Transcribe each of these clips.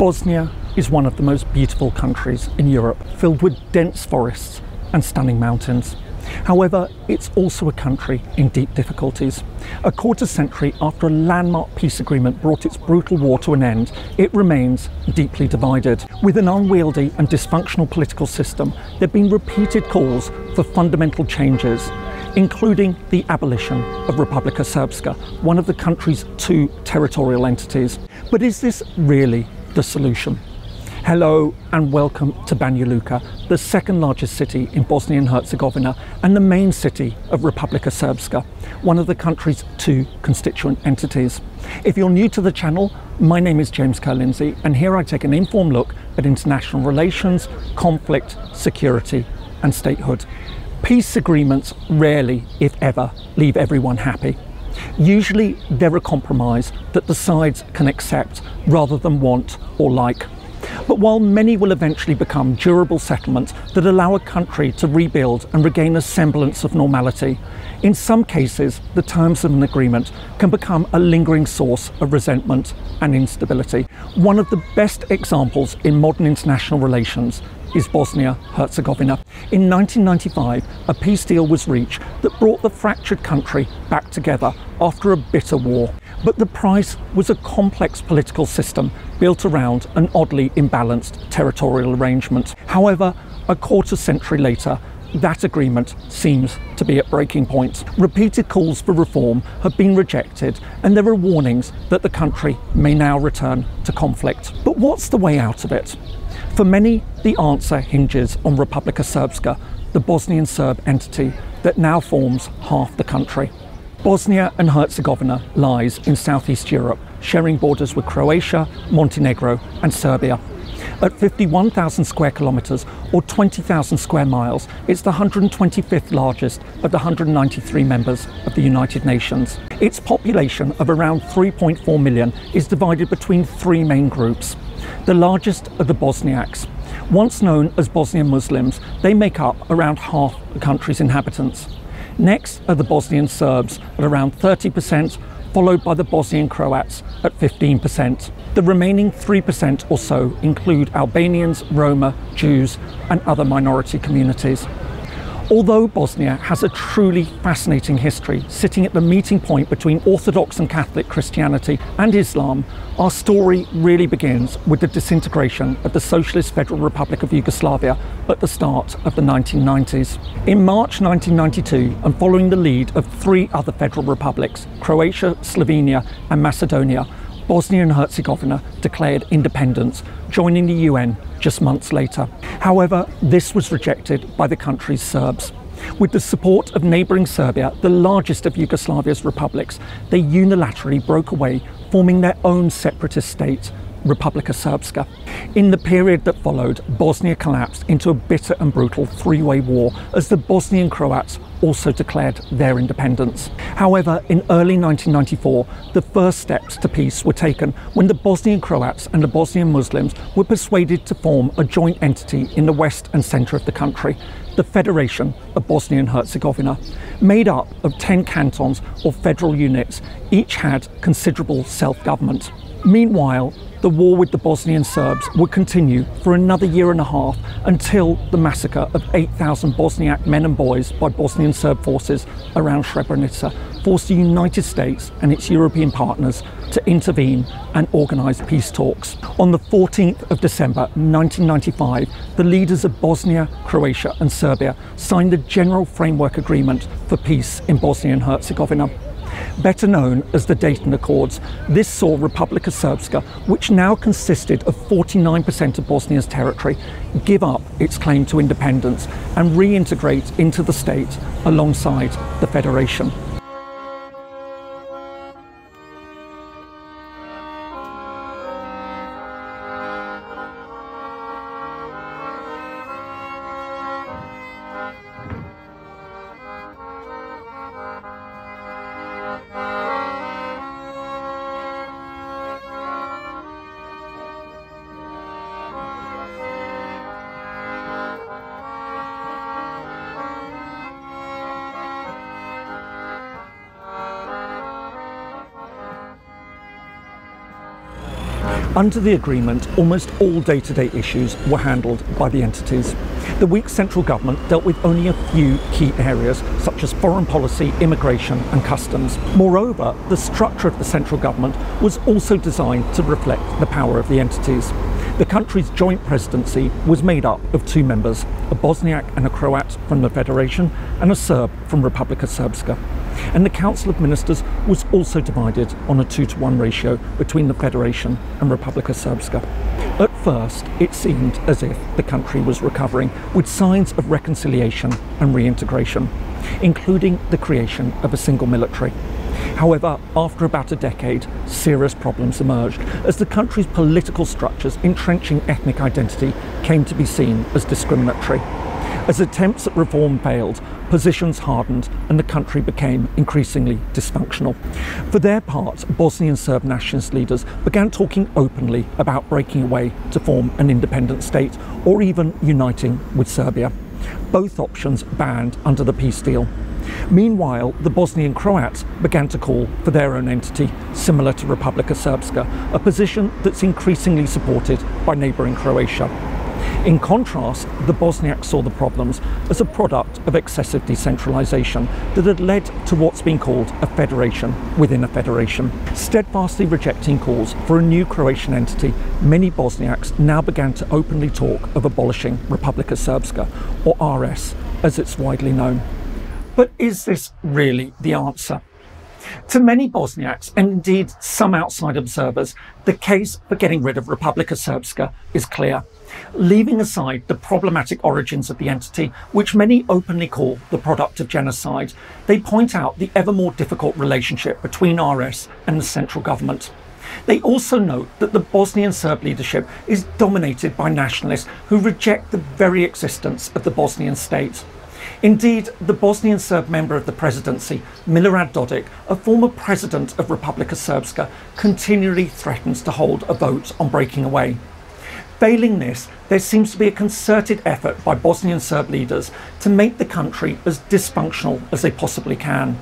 Bosnia is one of the most beautiful countries in Europe, filled with dense forests and stunning mountains. However, it's also a country in deep difficulties. A quarter century after a landmark peace agreement brought its brutal war to an end, it remains deeply divided. With an unwieldy and dysfunctional political system, there have been repeated calls for fundamental changes, including the abolition of Republika Srpska, one of the country's two territorial entities. But is this really the solution? Hello and welcome to Banja Luka, the second largest city in Bosnia and Herzegovina and the main city of Republika Srpska, one of the country's two constituent entities. If you're new to the channel, my name is James Ker-Lindsay and here I take an informed look at international relations, conflict, security and statehood. Peace agreements rarely, if ever, leave everyone happy. Usually they're a compromise that the sides can accept rather than want or like. But while many will eventually become durable settlements that allow a country to rebuild and regain a semblance of normality, in some cases the terms of an agreement can become a lingering source of resentment and instability. One of the best examples in modern international relations is Bosnia Herzegovina. In 1995, a peace deal was reached that brought the fractured country back together after a bitter war. But the price was a complex political system built around an oddly imbalanced territorial arrangement. However, a quarter century later, that agreement seems to be at breaking point. Repeated calls for reform have been rejected, and there are warnings that the country may now return to conflict. But what's the way out of it? For many, the answer hinges on Republika Srpska, the Bosnian Serb entity that now forms half the country. Bosnia and Herzegovina lies in southeast Europe, sharing borders with Croatia, Montenegro, and Serbia. At 51,000 square kilometres or 20,000 square miles, it's the 125th largest of the 193 members of the United Nations. Its population of around 3.4 million is divided between three main groups. The largest are the Bosniaks. Once known as Bosnian Muslims, they make up around half the country's inhabitants. Next are the Bosnian Serbs at around 30%, followed by the Bosnian Croats at 15%. The remaining 3% or so include Albanians, Roma, Jews, and other minority communities. Although Bosnia has a truly fascinating history, sitting at the meeting point between Orthodox and Catholic Christianity and Islam, our story really begins with the disintegration of the Socialist Federal Republic of Yugoslavia at the start of the 1990s. In March 1992, and following the lead of three other federal republics, Croatia, Slovenia, and Macedonia, Bosnia and Herzegovina declared independence, joining the UN just months later. However, this was rejected by the country's Serbs. With the support of neighbouring Serbia, the largest of Yugoslavia's republics, they unilaterally broke away, forming their own separatist state, Republika Srpska. In the period that followed, Bosnia collapsed into a bitter and brutal three way war as the Bosnian Croats also declared their independence. However, in early 1994, the first steps to peace were taken when the Bosnian Croats and the Bosnian Muslims were persuaded to form a joint entity in the west and centre of the country, the Federation of Bosnia and Herzegovina. Made up of 10 cantons or federal units, each had considerable self government. Meanwhile, the war with the Bosnian Serbs would continue for another year and a half until the massacre of 8,000 Bosniak men and boys by Bosnian Serb forces around Srebrenica forced the United States and its European partners to intervene and organise peace talks. On the 14th of December 1995, the leaders of Bosnia, Croatia, and Serbia signed the General Framework Agreement for Peace in Bosnia and Herzegovina. Better known as the Dayton Accords, this saw Republika Srpska, which now consisted of 49% of Bosnia's territory, give up its claim to independence and reintegrate into the state alongside the Federation. Under the agreement, almost all day to day issues were handled by the entities. The weak central government dealt with only a few key areas, such as foreign policy, immigration, and customs. Moreover, the structure of the central government was also designed to reflect the power of the entities. The country's joint presidency was made up of two members, a Bosniak and a Croat from the Federation, and a Serb from Republika Srpska. And the Council of Ministers was also divided on a two to one ratio between the Federation and Republika Srpska. At first, it seemed as if the country was recovering, with signs of reconciliation and reintegration, including the creation of a single military. However, after about a decade, serious problems emerged as the country's political structures entrenching ethnic identity came to be seen as discriminatory. As attempts at reform failed, positions hardened and the country became increasingly dysfunctional. For their part, Bosnian Serb nationalist leaders began talking openly about breaking away to form an independent state or even uniting with Serbia. Both options banned under the peace deal. Meanwhile, the Bosnian Croats began to call for their own entity, similar to Republika Srpska, a position that's increasingly supported by neighbouring Croatia. In contrast, the Bosniaks saw the problems as a product of excessive decentralisation that had led to what's been called a federation within a federation. Steadfastly rejecting calls for a new Croatian entity, many Bosniaks now began to openly talk of abolishing Republika Srpska, or RS, as it's widely known. But is this really the answer? To many Bosniaks, and indeed some outside observers, the case for getting rid of Republika Srpska is clear. Leaving aside the problematic origins of the entity, which many openly call the product of genocide, they point out the ever more difficult relationship between RS and the central government. They also note that the Bosnian Serb leadership is dominated by nationalists who reject the very existence of the Bosnian state. Indeed, the Bosnian Serb member of the presidency, Milorad Dodik, a former president of Republika Srpska, continually threatens to hold a vote on breaking away. Failing this, there seems to be a concerted effort by Bosnian Serb leaders to make the country as dysfunctional as they possibly can.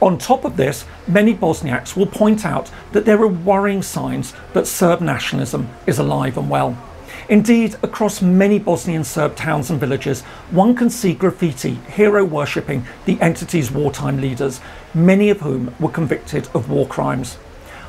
On top of this, many Bosniaks will point out that there are worrying signs that Serb nationalism is alive and well. Indeed, across many Bosnian Serb towns and villages, one can see graffiti hero worshipping the entity's wartime leaders, many of whom were convicted of war crimes.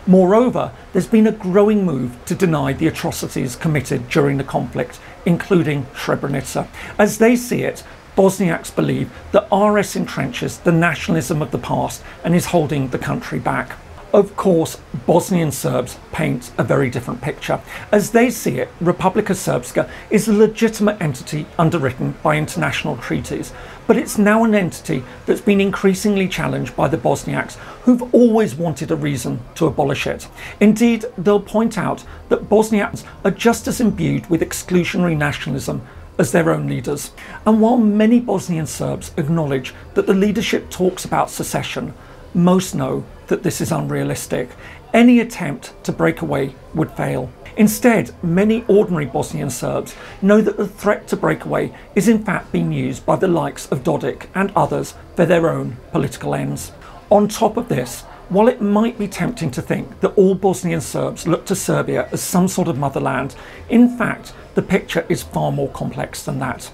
Moreover, there's been a growing move to deny the atrocities committed during the conflict, including Srebrenica. As they see it, Bosniaks believe that RS entrenches the nationalism of the past and is holding the country back. Of course, Bosnian Serbs paint a very different picture. As they see it, Republika Srpska is a legitimate entity underwritten by international treaties, but it's now an entity that's been increasingly challenged by the Bosniaks, who've always wanted a reason to abolish it. Indeed, they'll point out that Bosniaks are just as imbued with exclusionary nationalism as their own leaders. And while many Bosnian Serbs acknowledge that the leadership talks about secession, most know that this is unrealistic. Any attempt to break away would fail. Instead, many ordinary Bosnian Serbs know that the threat to break away is in fact being used by the likes of Dodik and others for their own political ends. On top of this, while it might be tempting to think that all Bosnian Serbs look to Serbia as some sort of motherland, in fact, the picture is far more complex than that.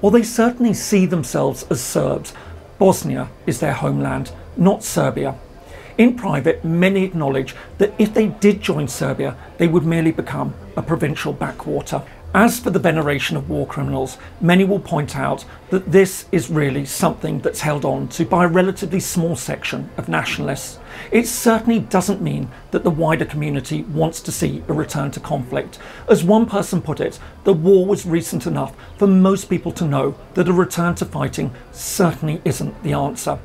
While they certainly see themselves as Serbs, Bosnia is their homeland, not Serbia. In private, many acknowledge that if they did join Serbia, they would merely become a provincial backwater. As for the veneration of war criminals, many will point out that this is really something that's held on to by a relatively small section of nationalists. It certainly doesn't mean that the wider community wants to see a return to conflict. As one person put it, the war was recent enough for most people to know that a return to fighting certainly isn't the answer.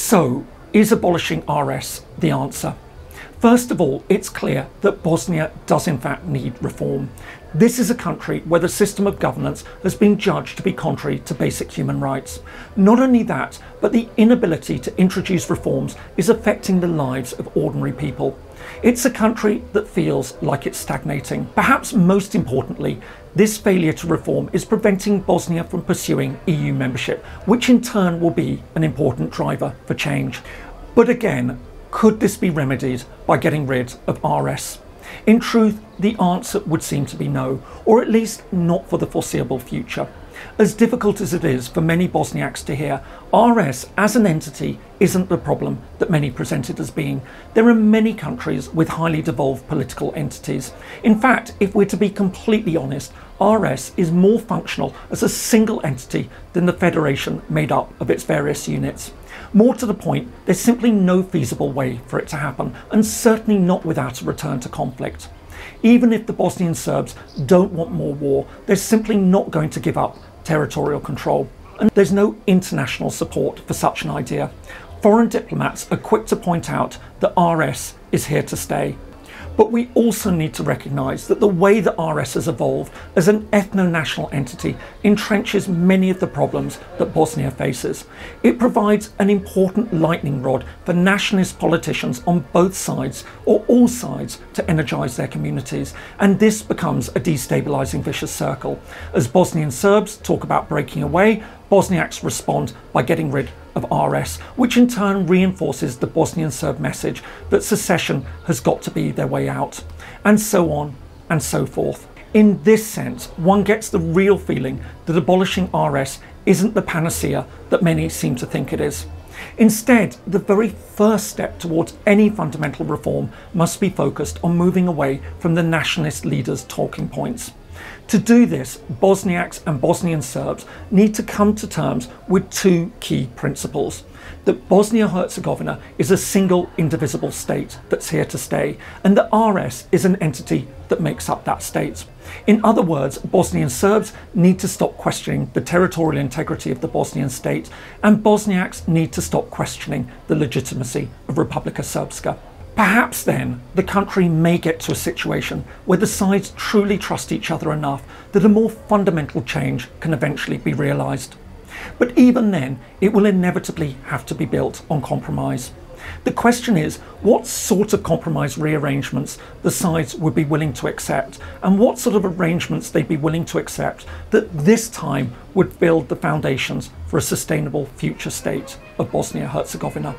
So, is abolishing RS the answer? First of all, it's clear that Bosnia does in fact need reform. This is a country where the system of governance has been judged to be contrary to basic human rights. Not only that, but the inability to introduce reforms is affecting the lives of ordinary people. It's a country that feels like it's stagnating. Perhaps most importantly, this failure to reform is preventing Bosnia from pursuing EU membership, which in turn will be an important driver for change. But again, could this be remedied by getting rid of RS? In truth, the answer would seem to be no, or at least not for the foreseeable future. As difficult as it is for many Bosniaks to hear, RS as an entity isn't the problem that many present it as being. There are many countries with highly devolved political entities. In fact, if we're to be completely honest, RS is more functional as a single entity than the federation made up of its various units. More to the point, there's simply no feasible way for it to happen, and certainly not without a return to conflict. Even if the Bosnian Serbs don't want more war, they're simply not going to give up territorial control. And there's no international support for such an idea. Foreign diplomats are quick to point out that RS is here to stay. But we also need to recognise that the way that RS has evolved as an ethno national entity entrenches many of the problems that Bosnia faces. It provides an important lightning rod for nationalist politicians on both sides or all sides to energise their communities, and this becomes a destabilising vicious circle. As Bosnian Serbs talk about breaking away, Bosniaks respond by getting rid of RS, which in turn reinforces the Bosnian Serb message that secession has got to be their way out, and so on and so forth. In this sense, one gets the real feeling that abolishing RS isn't the panacea that many seem to think it is. Instead, the very first step towards any fundamental reform must be focused on moving away from the nationalist leaders' talking points. To do this, Bosniaks and Bosnian Serbs need to come to terms with two key principles. That Bosnia Herzegovina is a single indivisible state that's here to stay, and that RS is an entity that makes up that state. In other words, Bosnian Serbs need to stop questioning the territorial integrity of the Bosnian state, and Bosniaks need to stop questioning the legitimacy of Republika Srpska. Perhaps then the country may get to a situation where the sides truly trust each other enough that a more fundamental change can eventually be realised. But even then, it will inevitably have to be built on compromise. The question is what sort of compromise rearrangements the sides would be willing to accept, and what sort of arrangements they'd be willing to accept that this time would build the foundations for a sustainable future state of Bosnia Herzegovina.